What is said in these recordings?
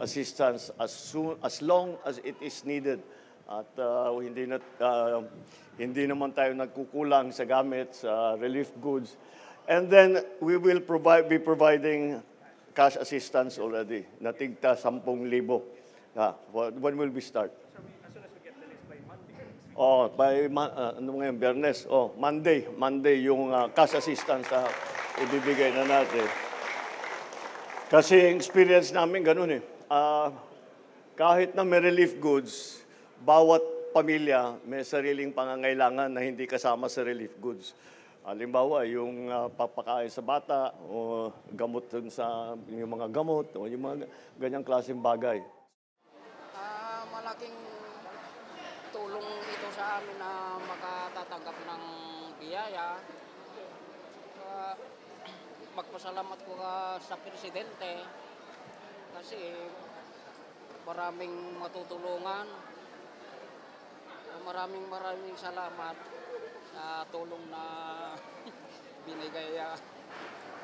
assistance as soon as long as it is needed. At uh, hindi na uh, hindi naman tayo nagkukulang sa gamit sa relief goods. And then we will provide be providing cash assistance already. Natigta 10,000. Ah, when will we start? Oh, by uh, ano ngayon, Bernes. Oh, Monday, Monday yung uh, cash assistance na ibibigay na natin. Kasi experience namin ganun eh. Ah, kahit na may relief goods, bawat pamilya may sariling pangangailangan na hindi kasama sa relief goods. Halimbawa, yung ah, papakain sa bata o gamot dun sa yung mga gamot o yung mga ganyang klaseng bagay. Ah, malaking tulong ito sa amin na makatatanggap ng biyaya. Ah, magpasalamat ko ka sa presidente kasi maraming matutulungan. Maraming maraming salamat sa tulong na binigay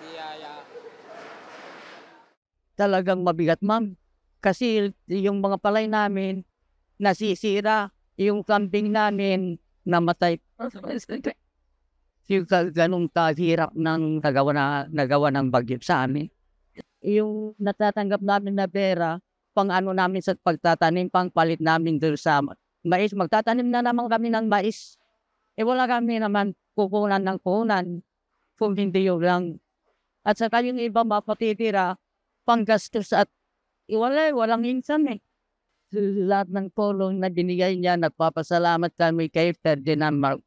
biyaya. talagang mabigat, ma'am. Kasi yung mga palay namin, nasisira. Yung kambing namin, namatay. Yung ganong kahirap ng nagawa, na, nagawa ng bagyo sa amin. Yung natatanggap namin na pera, pang ano namin sa pagtatanim, pang palit namin doon sa mais. Magtatanim na naman kami ng mais. Eh wala kami naman kukunan ng kunan. Kung hindi yun lang. At saka yung iba mapatitira, panggastos at iwala, walang insan eh. Lahat ng tulong na binigay niya, nagpapasalamat kami kay Ferdinand Marcos.